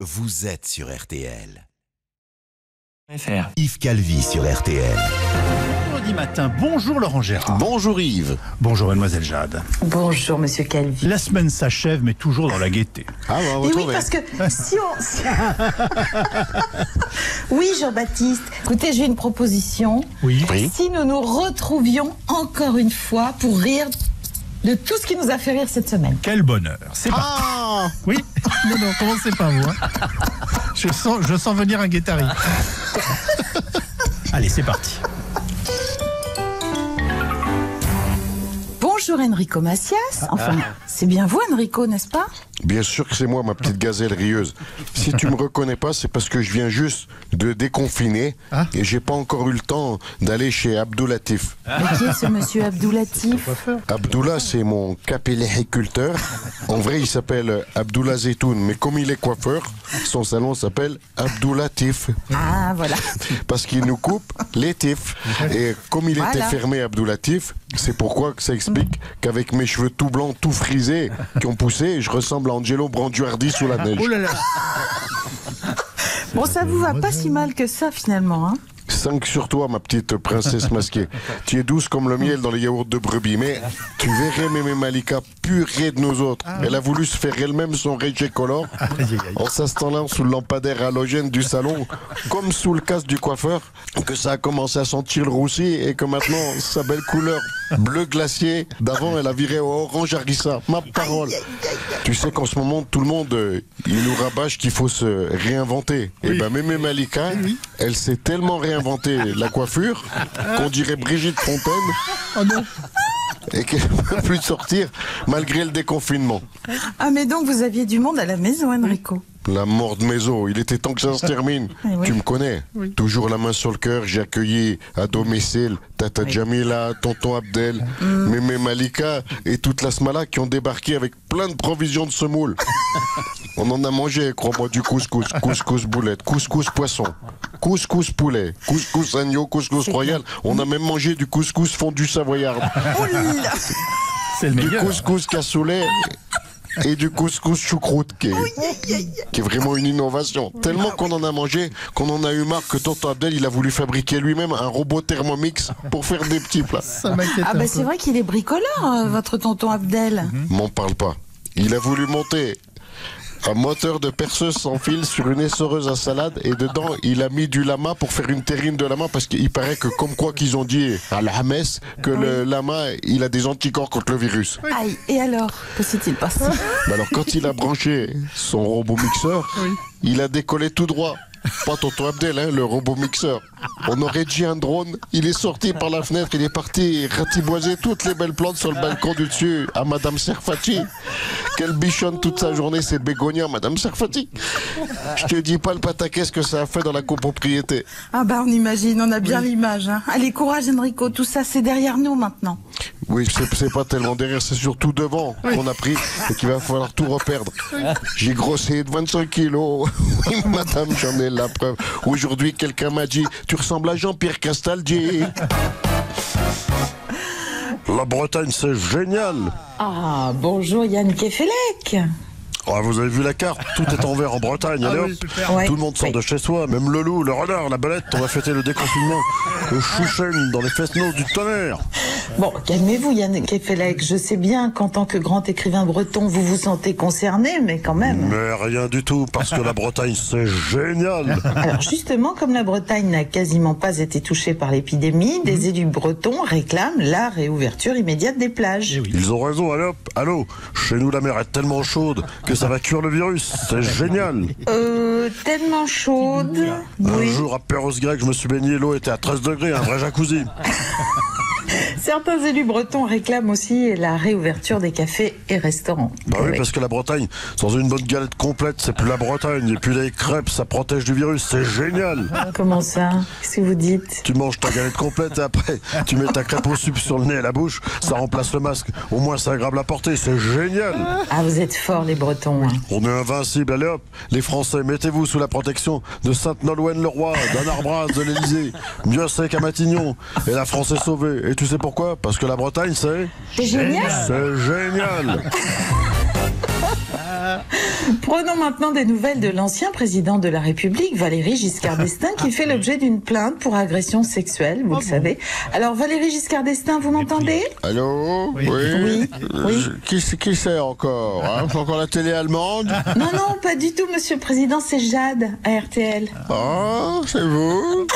Vous êtes sur RTL. FR. Yves Calvi sur RTL. Vendredi matin, bonjour Laurent Gérard. Bonjour Yves. Bonjour Mademoiselle Jade. Bonjour Monsieur Calvi. La semaine s'achève, mais toujours dans la gaieté. Ah, on va Et oui, parce que si on... oui, Jean-Baptiste. Écoutez, j'ai une proposition. Oui. Oui. Si nous nous retrouvions encore une fois pour rire de tout ce qui nous a fait rire cette semaine. Quel bonheur. C'est parti. Ah Oui. Non, non, commencez pas vous. hein. Je sens, je sens venir un guettari. Allez, c'est parti. Bonjour Enrico Macias. Enfin, c'est bien vous Enrico, n'est-ce pas? Bien sûr que c'est moi, ma petite gazelle rieuse. Si tu me reconnais pas, c'est parce que je viens juste de déconfiner Ah. et j'ai pas encore eu le temps d'aller chez Abdoulatif. Mais qui est ce monsieur Abdoulatif Abdullah, c'est mon capelliculteur. En vrai, il s'appelle Abdullah Zetoun, mais comme il est coiffeur, son salon s'appelle Abdoulatif. Ah, voilà. Parce qu'il nous coupe les tifs. Et comme il était fermé Abdoulatif, c'est pourquoi que ça explique qu'avec mes cheveux tout blancs, tout frisés, qui ont poussé, je ressemble à Angelo Branduardi sous la neige. Oh là là. Bon, ça vous va pas si mal que ça finalement, hein 5 sur toi, ma petite princesse masquée. tu es douce comme le miel dans les yaourts de brebis, mais tu verrais Mémé Malika purée de nous autres. Elle a voulu se faire elle-même son régé color en s'installant sous le lampadaire halogène du salon, comme sous le casque du coiffeur, que ça a commencé à sentir le roussi et que maintenant sa belle couleur bleu glacier d'avant elle a viré au orange harissa. Ma parole. Tu sais qu'en ce moment tout le monde euh, il nous rabâche qu'il faut se réinventer. Et ben Mémé Malika, elle s'est tellement réinventée la coiffure qu'on dirait Brigitte Fontaine. Oh non. Et qu'elle ne peut plus sortir malgré le déconfinement. Ah, mais donc vous aviez du monde à la maison, Enrico La mort de mes os, il était temps que ça se termine. Oui. Tu me connais, toujours la main sur le cœur, j'ai accueilli à domicile Tata Jamila, Tonton Abdel, Mm. Mémé Malika et toute la Smala qui ont débarqué avec plein de provisions de semoule. On en a mangé, crois-moi, du couscous, couscous boulette, couscous poisson, couscous poulet, couscous agneau, couscous royal. On a même mangé du couscous fondu savoyard, Oh C'est le du meilleur. couscous cassoulet et du couscous choucroute qui est, qui est vraiment une innovation. Tellement qu'on en a mangé, qu'on en a eu marre que Tonton Abdel, il a voulu fabriquer lui-même un robot Thermomix pour faire des petits plats. Ça m'inquiète Ah bah c'est vrai qu'il est bricoleur, euh, votre tonton Abdel. M'en parle pas. Il a voulu monter un moteur de perceuse sans fil sur une essoreuse à salade et dedans il a mis du lama pour faire une terrine de lama parce qu'il paraît que comme quoi qu'ils ont dit à la Hamas que le lama il a des anticorps contre le virus. Aïe, et alors Que s'est-il passé? Mais alors quand il a branché son robot mixeur, il a décollé tout droit. Pas Tonton Abdel, hein, le robot mixeur. On aurait dit un drone. Il est sorti par la fenêtre, il est parti ratiboiser toutes les belles plantes sur le balcon du dessus à Madame Serfati. Qu'elle bichonne toute sa journée ses bégonias, Madame Serfati. Je te dis pas le pataquès que ça a fait dans la copropriété. Ah bah on imagine, on a bien l'image. Hein. Allez, courage Enrico, tout ça c'est derrière nous maintenant. Oui, c'est pas tellement derrière, c'est surtout devant qu'on a pris et qu'il va falloir tout reperdre. J'ai grossi de 25 kilos. Oui, madame, j'en ai la preuve. Aujourd'hui, quelqu'un m'a dit Tu ressembles à Jean-Pierre Castaldi. La Bretagne, c'est génial. Ah, bonjour Yann Kefelec. Oh, vous avez vu la carte? Tout est en vert en Bretagne. Allez, Ah oui, hop. super. Ouais. Tout le monde sort Oui. de chez soi, même le loup, le renard, la belette. On va fêter le déconfinement. Le chouchen dans les fesses du tonnerre. Bon, calmez-vous Yann Kefelec. Je sais bien qu'en tant que grand écrivain breton, vous vous sentez concerné, mais quand même. Mais rien du tout, parce que la Bretagne, c'est génial. Alors justement, comme la Bretagne n'a quasiment pas été touchée par l'épidémie, des élus bretons réclament la réouverture immédiate des plages. Ils ont raison, allez hop, allô Chez nous, la mer est tellement chaude que ça va cuire le virus. C'est génial. Euh, tellement chaude. Un Oui. jour, à Perros-Grec, je me suis baigné, l'eau était à 13 degrés, un vrai jacuzzi. Certains élus bretons réclament aussi la réouverture des cafés et restaurants. Bah oui, parce que la Bretagne, sans une bonne galette complète, c'est plus la Bretagne. Et puis les crêpes, ça protège du virus, c'est génial. Comment ça? Qu'est-ce que vous dites? Tu manges ta galette complète et après, tu mets ta crêpe au sup sur le nez et la bouche, ça remplace le masque. Au moins, c'est agréable à porter, c'est génial. Ah, vous êtes forts les bretons. hein. On est invincible, allez hop Les Français, mettez-vous sous la protection de Sainte-Nolwenn-le-Roi, d'un Arbras, de l'Élysée. Mieux c'est qu'à Matignon. Et la France est sauvée. Et tu sais pourquoi Parce que la Bretagne, c'est... C'est génial. C'est génial. Prenons maintenant des nouvelles de l'ancien président de la République, Valéry Giscard d'Estaing, qui fait l'objet d'une plainte pour agression sexuelle, vous le savez. Alors Valéry Giscard d'Estaing, vous m'entendez? Allô? Oui. Oui, oui. Je- Qui, c'est- qui c'est encore hein? C'est encore la télé allemande? Non, non, pas du tout, monsieur le président, c'est Jade à RTL. Ah, c'est vous?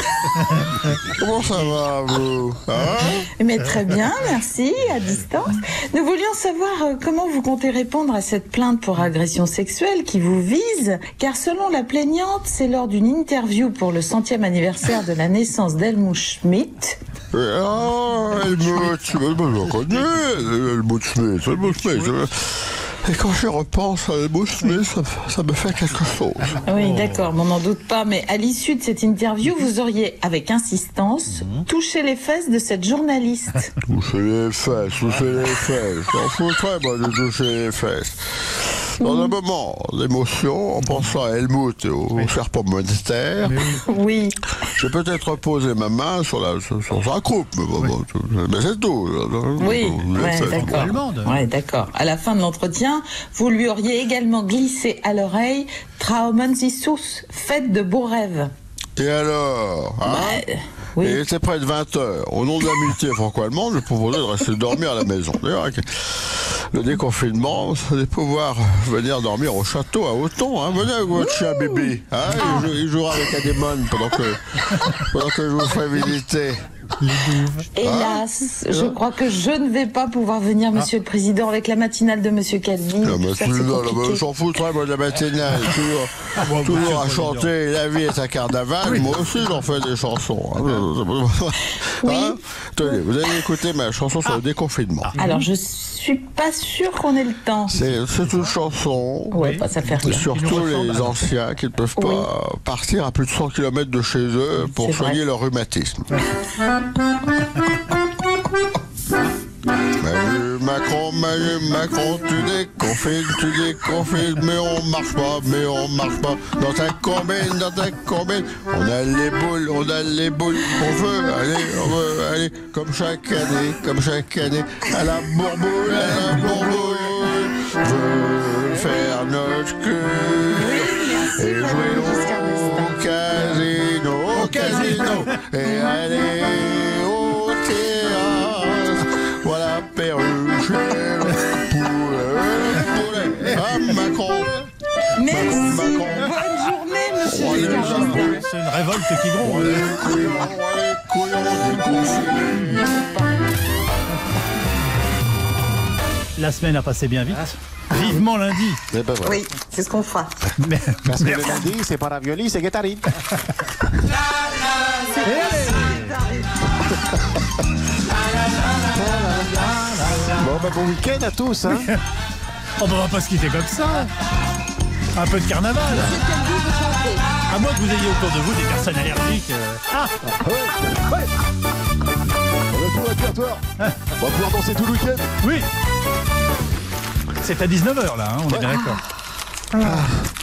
Comment ça va, vous? Hein? Mais très bien, merci, à distance. Nous voulions savoir euh, comment vous comptez répondre à cette plainte pour agression sexuelle qui vous vise, car selon la plaignante, c'est lors d'une interview pour le centième anniversaire de la naissance d'Helmut Schmidt. Ah, Helmut, je le connais, Helmut Schmidt, Helmut Schmidt. Et quand je repense à Helmut Schmidt, ça, ça me fait quelque chose. Oui, d'accord, mais on n'en doute pas. Mais à l'issue de cette interview, vous auriez, avec insistance, touché les fesses de cette journaliste. Toucher les fesses, toucher les fesses. J'en foutrais, moi, de toucher les fesses. Dans un moment d'émotion, en pensant à Helmut et au serpent monétaire, Oui. j'ai peut-être posé ma main sur, la, sur, sur sa croupe. Mais, bon, c'est tout. Oui, ouais, fesses. d'accord. allemande. Ouais, d'accord. À la fin de l'entretien, vous lui auriez également glissé à l'oreille Traumen sus, fête de beaux rêves. Et alors hein Euh, oui. Il était près de 20 heures. Au nom de l'amitié franco-allemande, je proposais de rester dormir à la maison. D'ailleurs, avec le déconfinement, vous allez pouvoir venir dormir au château à Auton. Hein. Venez avec votre chien bébé. Hein. Il, jou- il jouera avec Adémone pendant que, pendant que je vous ferai visiter. Hélas, je crois que je ne vais pas pouvoir venir, Monsieur le Président, avec la matinale de Monsieur Calvi. Compliqué. je s'en foutrais, moi, de la matinale. Toujours, bon, toujours à chanter La vie est un carnaval. Moi aussi, j'en fais des chansons. hein. Oui. Hein Tenez, vous allez écouter ma chanson sur le déconfinement. Alors, je suis pas sûre qu'on ait le temps. C'est une chanson Ouais, ça fait rien. Surtout les anciens qui ne peuvent pas partir à plus de 100 km de chez eux pour soigner vrai. leur rhumatisme. Manu Macron, tu déconfines, tu déconfines, mais on marche pas, mais on marche pas. Dans ta combine, dans ta combine, on a les boules, on a les boules, on veut aller, on veut aller, comme chaque année, comme chaque année, à la bourboule, à la bourboule. Je veux faire notre cul et jouer C'est une révolte qui gronde. La semaine a passé bien vite. Vivement lundi. Eh ben voilà. Oui, c'est ce qu'on fera. Mais- Parce que le lundi, c'est pas ravioli, c'est guettari. Bon, ben, bon week-end à tous. Hein. Oh, bah, on va pas se quitter comme ça. Un peu de carnaval. À moins que vous ayez autour de vous des personnes allergiques. euh. Ah, à Puertoire. On va pouvoir danser tout le week-end. oui. C'est à 19h là, hein, on est bien d'accord. Ah,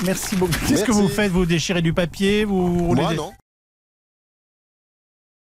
merci beaucoup. Qu'est-ce que Merci. vous faites Vous déchirez du papier vous roulez Moi, des- non.